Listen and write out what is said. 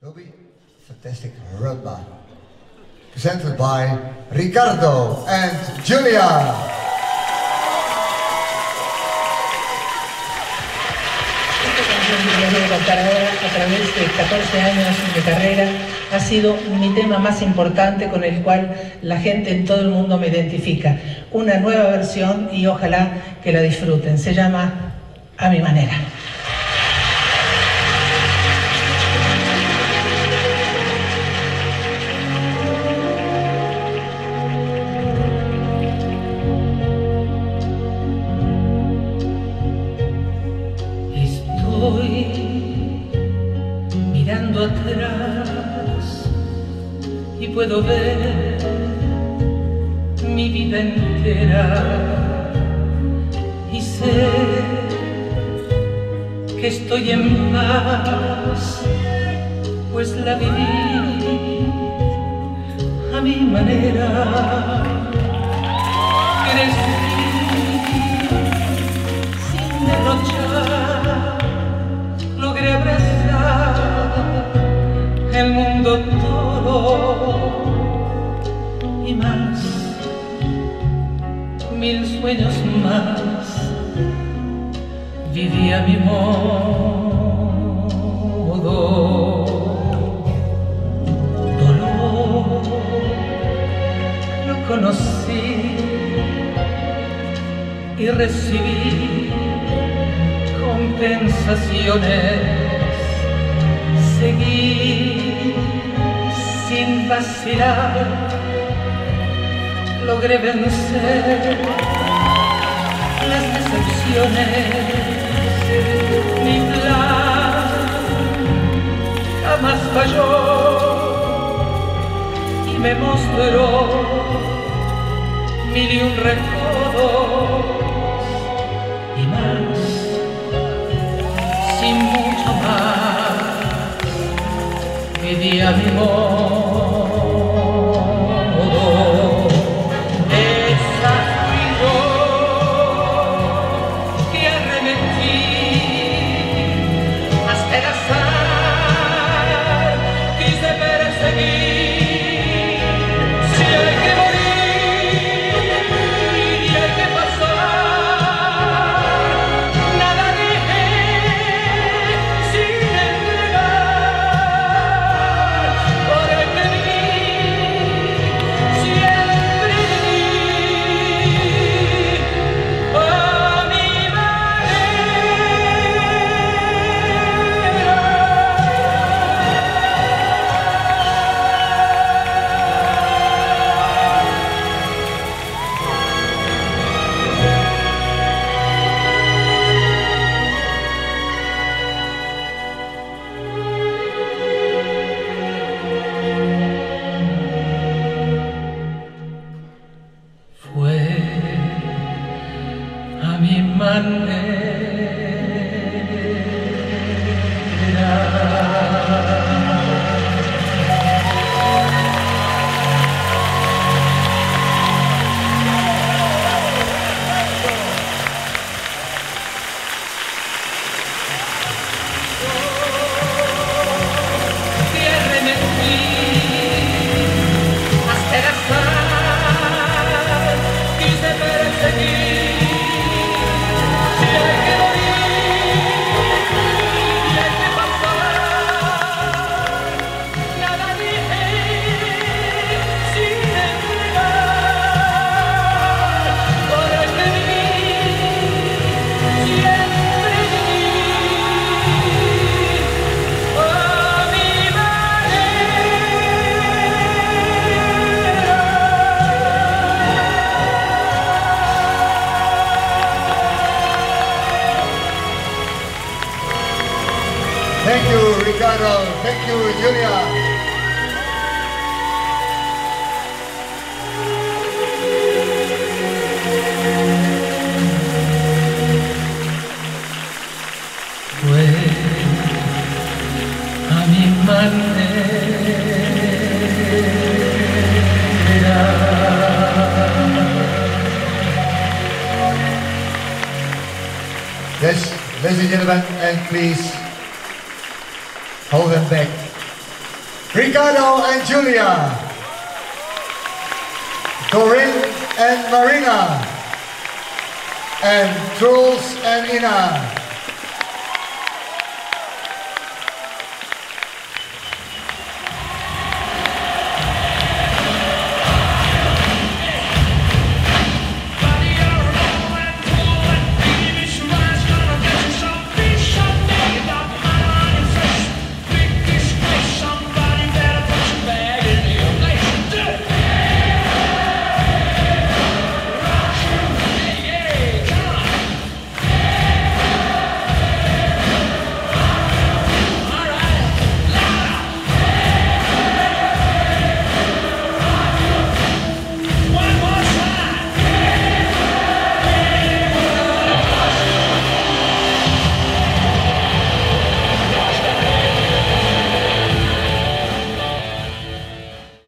be fantastic rumba, presented by Ricardo and Julia. Contar ahora, a través de 14 años de carrera, ha sido mi tema más importante con el cual la gente en todo el mundo me identifica. Una nueva versión y ojalá que la disfruten. Se llama A mi manera. Y puedo ver mi vida entera y sé que estoy en paz, pues la viví a mi manera. Más, mil sueños más, viví a mi modo. Dolor, lo conocí y recibí compensaciones. Seguí sin vacilar, logré vencer las decepciones. Mi plan jamás falló y me mostró mil y un recodos y más, sin mucho más, viví a mi modo. A Thank you, Ricardo. Thank you, Julia. Yes, ladies and gentlemen, and please hold them back. Ricardo and Julia, Corinne and Marina, and Jules and Ina.